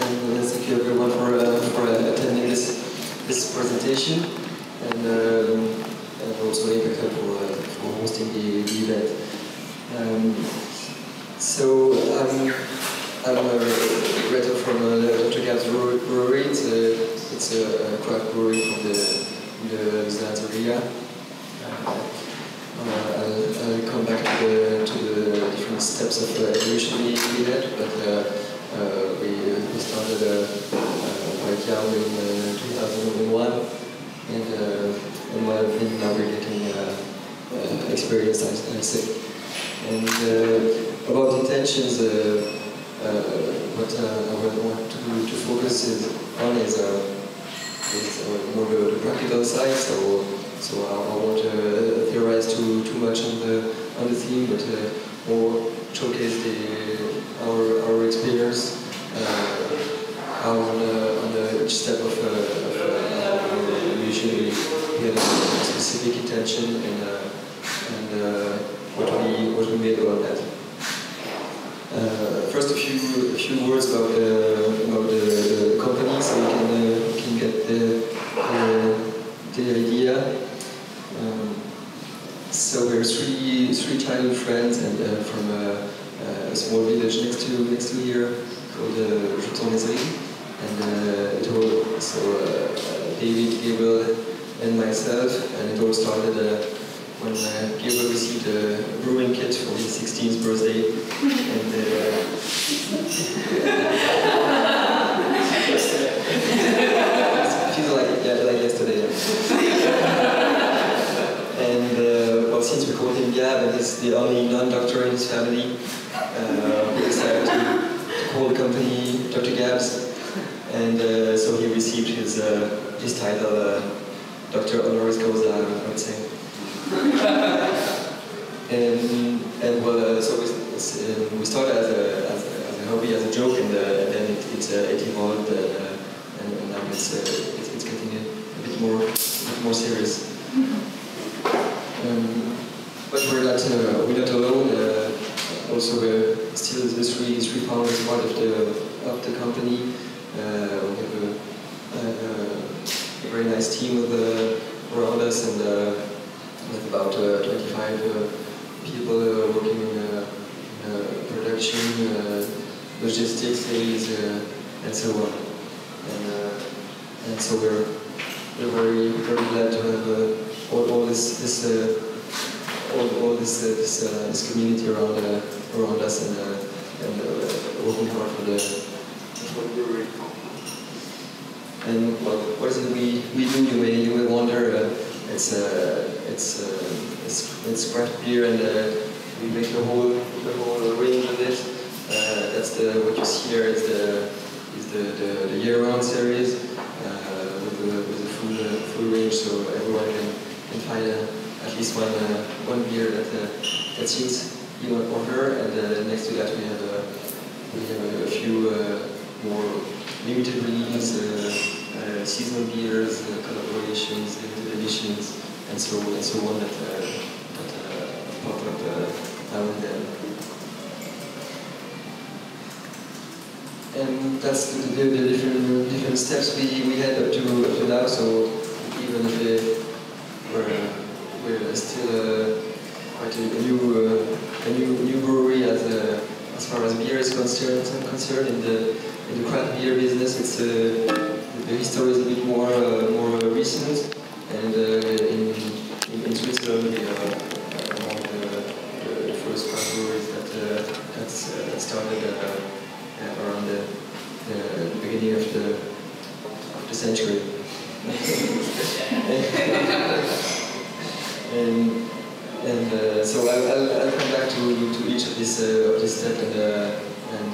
and thank you everyone for, uh, for attending this, this presentation and, um, and also Rebecca for, for hosting the, the event. Um, so I'm, I'm a Reto from uh, Dr. Gab's Brewery. It's a, it's a craft brewery from the, the Zlateria. Uh, I'll, I'll, come back to the, to the different steps of uh, evolution we, had, but uh, uh, Uh, we, uh, we started uh, uh young in 2001, and, and now we're getting experience, I, I say. And about intentions, what I want to, to focus is on is, is more the, the practical side. So so I, I won't uh, theorize too too much on the on the theme, but uh, more showcase the our our experience uh, on, uh, on the, each step of, uh, of uh, usually we specific intention and and what we what we made about that. first, a few a few words about the about the, the company, so you can can get the the idea. So we're three three childhood friends and uh, from a, a, small village next to next to here called uh, Jeton and uh, it all so uh, David, Gabriel, and myself, and it all started uh, when uh, Gabriel received a brewing kit for his 16th birthday, uh. And uh, well, since we called him Gab and he's the only non-doctor in his family, uh, we decided to, to, call the company Dr. Gabs. And uh, so he received his, uh, his title, uh, Dr. Honoris Causa, I would say. and, and well, uh, so we, we started as a, as a, as a hobby, as a joke, and, and then it, it, it evolved, and, and, now it's, it's, it's getting a, bit more, a bit more serious. Um, but we're not uh, we're not alone. Uh, also, we're still the three three founders part of the of the company. Uh, we have a, a, very nice team of, uh, around us, and uh, with about uh, 25 people working in production, logistics, sales, and so on. And, and so we're we're very very glad to have all, all this this uh, all, all this uh, this, uh, this community around around us and and working hard for the brewery. And well, what is it we, we do? You may you may wonder. it's it's it's it's craft beer and we make the whole the whole range of it. Uh, that's the what you see here is the is the, the, the year-round series uh, with, the, with the full uh, full range, so everyone can and find uh, at least one uh, one beer that uh, that suits you or her. And uh, next to that, we have uh, we have uh, a, few more limited release seasonal beers, collaborations, editions, and so and so on that that pop up now and then. and that's the, the, the, different different steps we, we had up to, up to now. So even if it, we're, we're still uh, quite a new, uh, a new, new brewery as, uh, as far as beer is concerned. concerned. In the in the craft beer business, it's uh, the history is a bit more uh, more recent, and uh, in, in, in Switzerland, among the, the, first craft breweries that that started around the, the beginning of the of the century and and uh, so I'll, I'll, I'll, come back to, to each of these uh, of these steps and uh,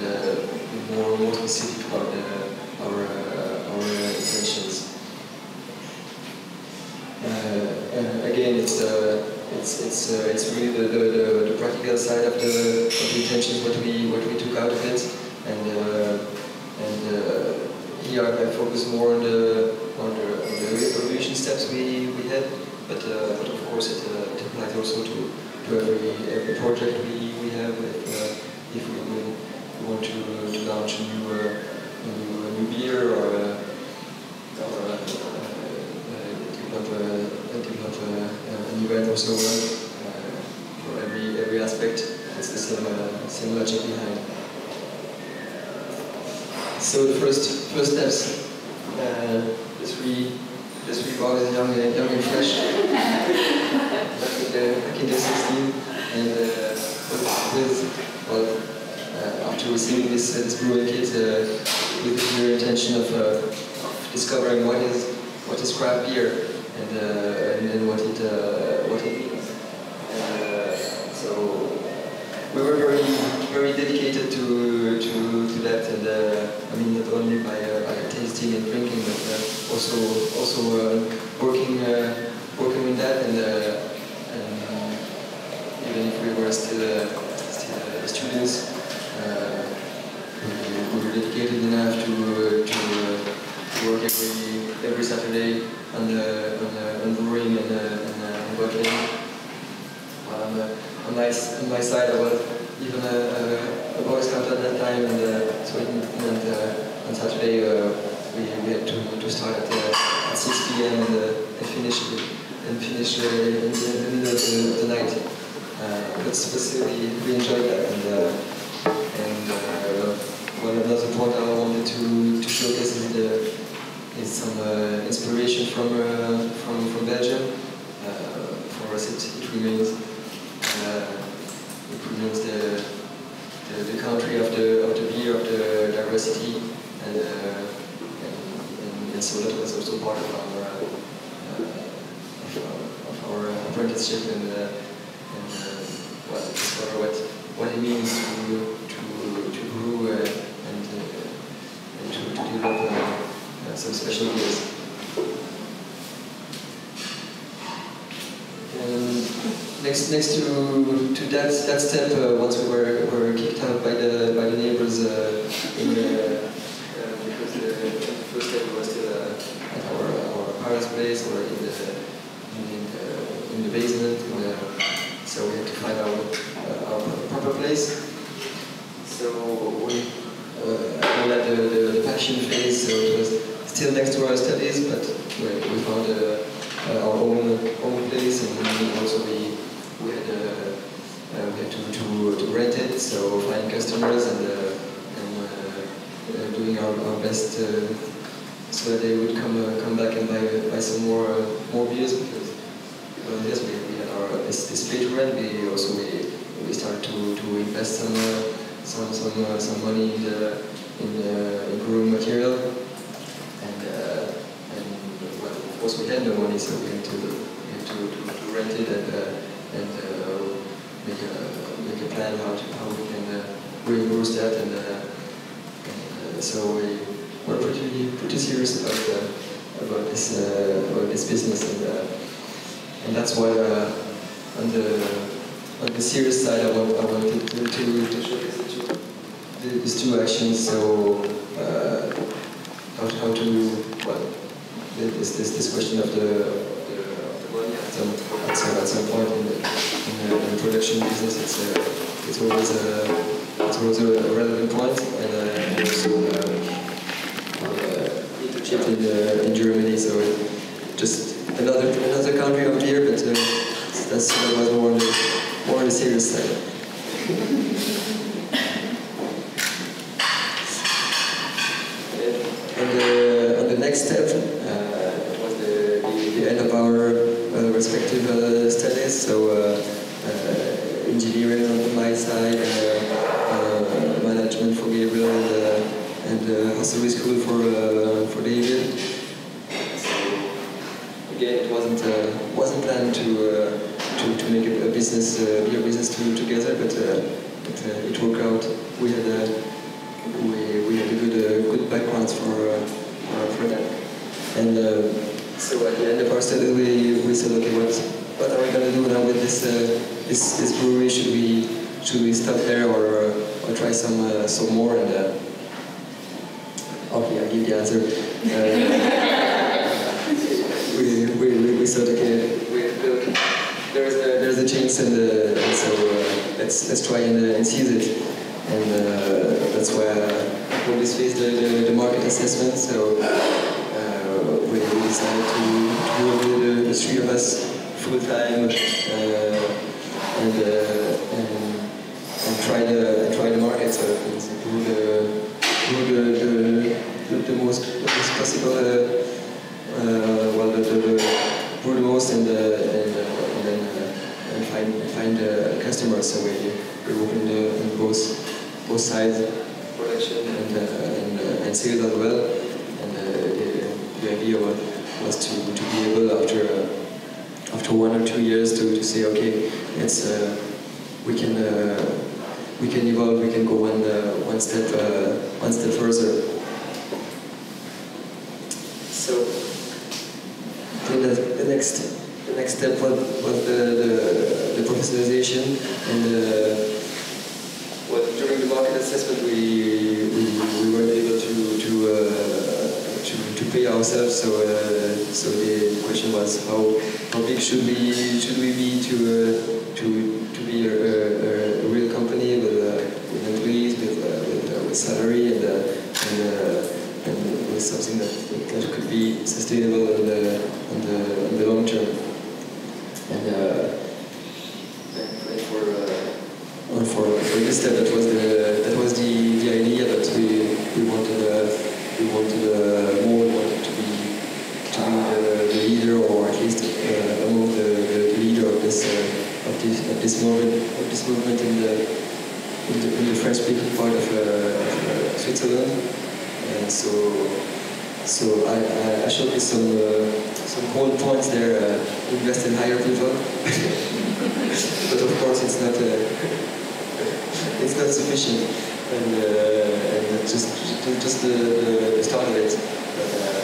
uh, more more specific about uh, our uh, our intentions. again, it's it's it's it's really the, the, the, practical side of the, of the intentions what we what we took out of it. And and here I focus more on the on the, on the evaluation steps we, we had, but, uh, but of course it, uh, it applies also to, to every, every project we, we have. If, uh, if we we want to, to launch a new, uh, a new, a new beer or, uh, or uh, uh, develop, a, develop a, an event or so on. for every every aspect, it's the same uh, same logic behind. So the first first steps, uh, the three the three boys, young and young and fresh, back in the back in the 16, and uh, with well uh, after receiving this uh, this brewing kit uh, with the clear intention of, uh, of discovering what is what is craft beer and uh, and, what it uh, what it means. So we were very very dedicated to to, to that and I mean not only by, by tasting and drinking but also also working working with that and, even if we were still still students uh, we were dedicated enough to, uh, to, uh, work every every Saturday on the on, the, on brewing and, and, and bottling. On, on, my, on my side, I was even a, a, a boy scout at that time, and uh, so it meant uh, on Saturday uh, we, we had to, to start at, uh, at 6 p.m. and, uh, and finish and finish uh, in, the, the middle of the, the night. Uh, but still, we, we enjoyed that. And, and uh, another point I wanted to, to showcase is, the, is some uh, inspiration from, uh, from, from Belgium. for us, it, it remains it remains the, the, the, country of the of the beer of the diversity, and, and, and, and, so that was also part of our of, of, our apprenticeship and and well, what what it means to some special years. And next, next to to that that step, uh, once we were were kicked out by the by the neighbors uh, in uh, because the, first step was still uh, at our our parents' place or in the in the, in the basement. in the, so we had to find our uh, our proper place. So we uh, I call the, the, the passion phase. So it was still next to our studies, but we, we found uh, uh, our own own place, and also we we had, uh, uh, we had to, to, to rent it, so finding customers and and doing our, our best so that they would come come back and buy buy some more more beers because well, yes, we, we had our this, this page rent. We also we, we started to, to invest some uh, some some uh, some money in the in, uh, brewing material had no money, so we had to to, to, to rent it and uh, and uh, make a make a plan how to, how we can uh, reimburse that and, uh, and uh, so we were pretty pretty serious about uh, about this about this business and and that's why on the on the serious side I, want, I wanted to, to, to the two, these two actions. So how, how to well this, this, this question of the, the, the money at some, at some, at some point in the, in the, in the production business, it's, uh, it's always a, it's always a relevant point, and, uh, also uh, uh, internship in, uh, in Germany, so just another another country of beer, but uh, that's that was more more on the serious side. and uh, on the next step, respective uh, studies. So uh, uh, engineering on my side, uh, uh, management for Gabriel, and, uh, and Hostelry School for for David. So again, it wasn't wasn't planned to to, to make a, business be a business to, together, but, but it worked out. We had a we, we had a good good backgrounds for for that, and. So at the end of our study, we, we said, okay, what, what are we going to do now with this, uh, this, this brewery? Should we, should we stop there or, uh, or try some, uh, some more? And uh, okay, I'll give the answer. Uh, we, we, we, we okay, we, there's a, there's a chance, and, and so uh, let's, let's try and, and seize it. and that's why I always face the, the, the market assessment. So uh, we decided to, to do the, the three of us full time uh, and, uh, and and try the try the market. So do the do the, the, the, the most the most possible. Uh, uh, well, the, the, the do the most and, uh, and, uh, and then uh, and find find uh, customers. So we we work in the in both both sides, production and uh, and, uh, and sales as well. And uh, the, the idea was, was to, to be able after uh, after one or two years to, to say okay, it's uh, we can uh, we can evolve, we can go one uh, one step uh, one step further. So that the next the next step was, was the, the, the professionalization and uh, well, during the market assessment we we, we weren't able to to, pay ourselves so uh, so the question was how how big should we should we be to uh, to to be a, a, a real company with, uh, with employees with uh, with, uh, with salary and uh, and, uh, and with something that, that could be sustainable in the in the, in the long term? And uh, and for uh, for for this step that was the that was the, the idea that we we wanted uh, we wanted uh, more we wanted to be to be the, the leader or at least uh, among the, the, the leader of this uh, of this of this movement of this movement in the in the, in the French speaking part of, uh, of uh, Switzerland and so so I, I, I showed you some uh, some cold points there. Uh, invest in higher people, but of course it's not uh, it's not sufficient, and, uh, and just just the, the, start of it. Uh,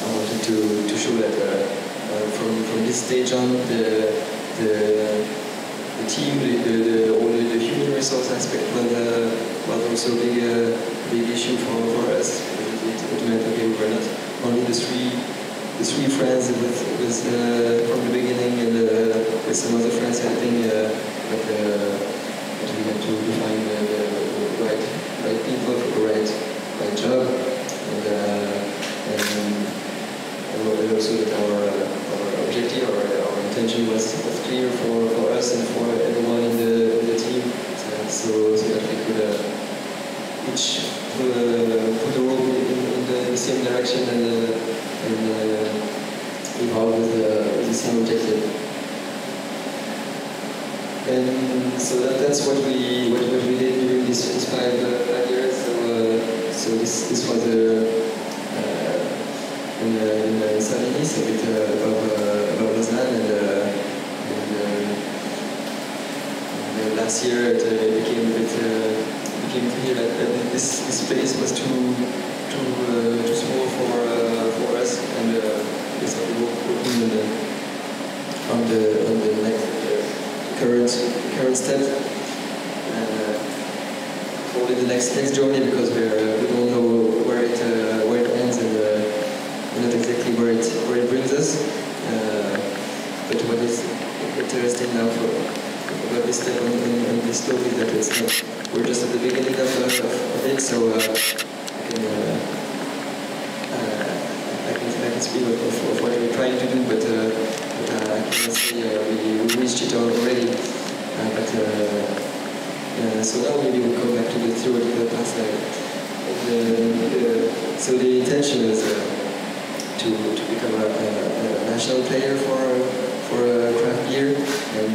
I wanted to, to show that uh, uh, from from this stage on the the, the team, the, the, all the, the human resource aspect was, uh, was also a big, big issue for, for us. It, it meant okay, we're not only the three the three friends with, with uh, from the beginning and uh, with some other friends helping, uh, but we had to find the, the, the right right people for the right right job, and uh, and, and also that our uh, our objective or our intention was, was clear for, for us and for everyone in the in the team, so so, so that we could uh, each put, uh, put the rope in, in the, the same direction and. Uh, and uh, evolve with the, with the same objective. And so that, that's what we what, we did during these, these five, uh, five years. So, uh, so this this was a uh, in, uh, in Savigny, so a bit uh, above uh, above Lausanne, and, uh, and, and last year it became a bit became clear that, this this place was too small for for us, and uh, we started working on the on the on the next current current step. Uh, only the next next journey because we uh, we don't know where it uh, where it ends and uh, not exactly where it where it brings us. Uh, but what is interesting now for about this step on, on, on this talk is that it's not we're just at the beginning of, of, of it, so I can. I can speak of, of, what we're trying to do, but uh, uh, I cannot say uh, we, we reached it already. but so now maybe we'll come back to the theoretical part. The, past the, so the intention is to, to become a, a, a, national player for for craft beer, and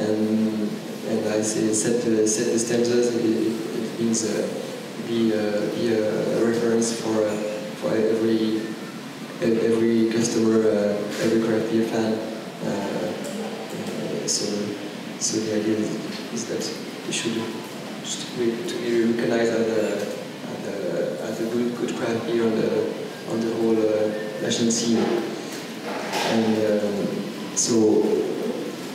and and I say set the set the standards. It, it means be be a reference for for every every customer, uh, every craft beer fan. Uh, uh, so, so the idea is, that we should to be recognized as a, as a, as a good, good craft on the on the whole national scene. And um, so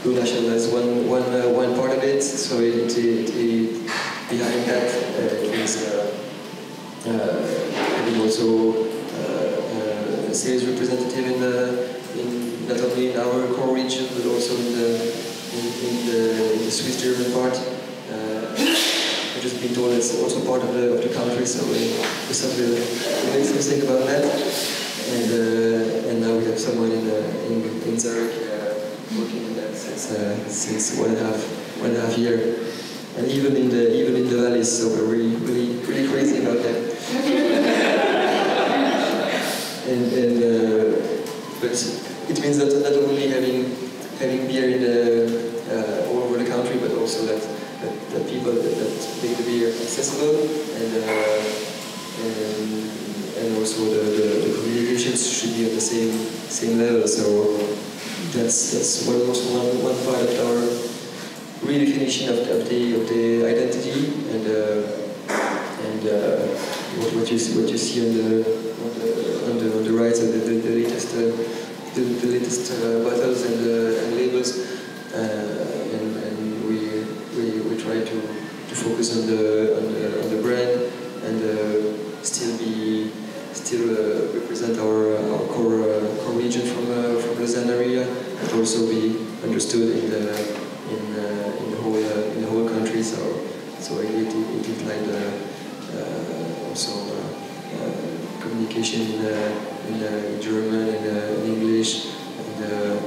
Blue National is one, one, uh, one part of it, so it, it, it behind that uh, is uh, uh, also a sales representative in the in not only in our core region but also in the in, in the, in the Swiss German part. Uh, been told it's also part of the, of the country, so we, we started to make some think about that. And, uh, and now we have someone in, uh, in, in Zurich uh, working on that since, uh, since one and a half, one and a half year. And even in the even in the valleys, so we're really really really crazy about that. and and uh, but it means that not only having having beer in the uh, all over the country, but also that that, that people that, that make the beer accessible and uh, and, and also the, the, the communications should be at the same same level. So that's that's one also one, one part of our redefinition of, of the of the identity and uh, and uh, what, what you what you see on the on the on the, right of the, the, the latest uh, the, the latest uh, bottles and, uh, and labels. Uh, and, and we, we we try to, to focus on the on the, on the brand and still be still represent our, our core core region from from the Lausanne area but also be understood in the in, uh, in the whole uh, in the whole country. So so it, it, it implied uh, also in, in German and English and uh,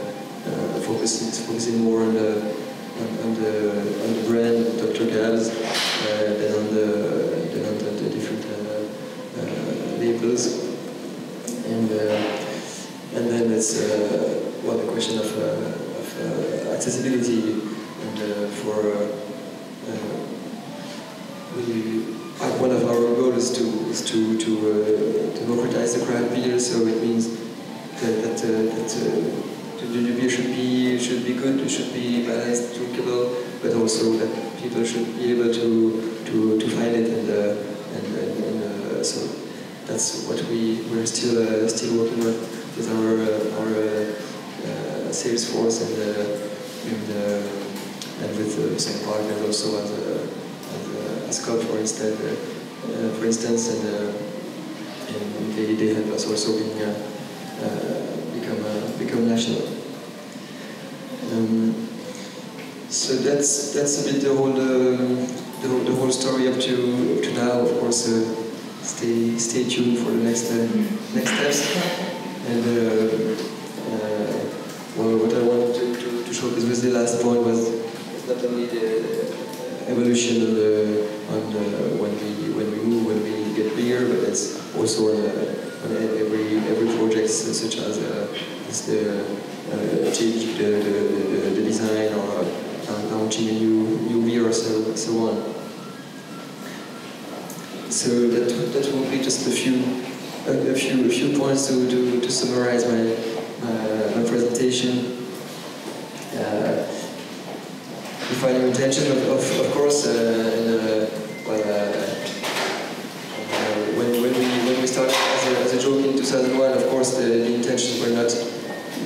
uh, focusing focusing more on the on, on the on the brand Dr. Gabs uh, than on the than on the, the different labels and and then it's well the question of, of accessibility and uh, for uh, we, one of our goals is to is to to uh, democratize the craft beer. So it means that that, that the beer should be should be good, it should be balanced, drinkable, but also that people should be able to to, to find it and and, and, and so that's what we we're still uh, still working on with our uh, our uh, sales force and and and with uh, some partners also at, uh, uh, for instance, uh, for instance, and, and they, they help us also being, become become national. Um, so that's that's a bit the whole the, whole, the whole story up to up to now. Of course, stay stay tuned for the next next steps. And well, what I wanted to, to, to show this was the last point was not only the evolution on the, on the, when we when we move when we get bigger, but it's also on, on every every project such as uh, the uh, change the, the, the, design or uh, launching a new new beer or so so on. So that that will be just a few a, few a few points to to, to summarize my uh, my presentation. Uh, define your intention, of, of, of course, uh, uh, well, uh, when, when, we, when we started as a, as a joke in 2001, of course, the, the intentions were not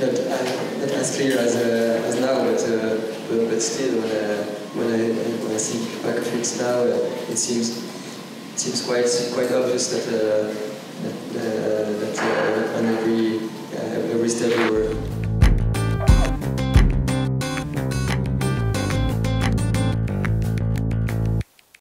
not, uh, not as clear as, uh, as now, but, uh, but, but still, when, when, I, when I think back of it now, it seems it seems quite quite obvious that that, that on every every step